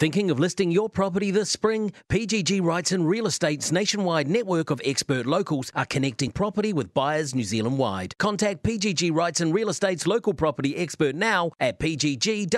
Thinking of listing your property this spring? PGG Wrightson Real Estate's nationwide network of expert locals are connecting property with buyers New Zealand wide. Contact PGG Wrightson Real Estate's local property expert now at pggwre.co.nz.